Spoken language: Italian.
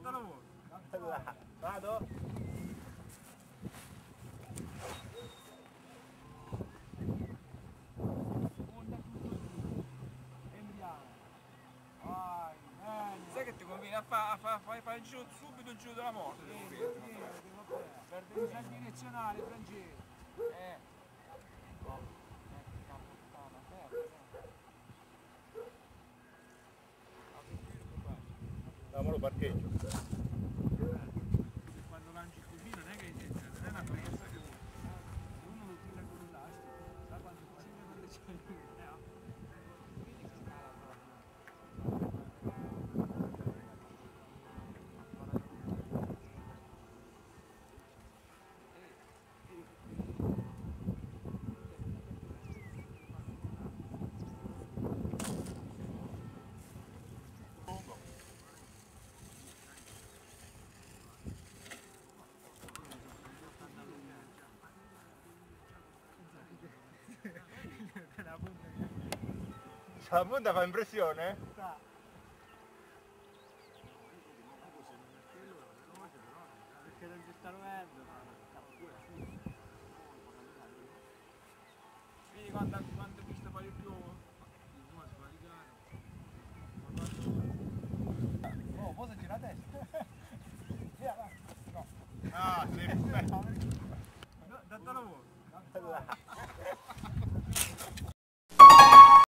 Dattelo voi. Vado? Onda tutto giù. Emiliano. Vai, bene. Sai che ti conviene a fare fa, fa, fa il subito il giù della morte? Sì, sì, il direzionale, Francesco. Eh. Oh, eh, che puttana, fermo, No, ma La punta fa impressione? sta. Perché non ci sta rovendo. Vedi quanto, quanto pista fare più? Oh, poi gira la testa. Via, va. No. Ah, sì. No, Dattelo voi. Là.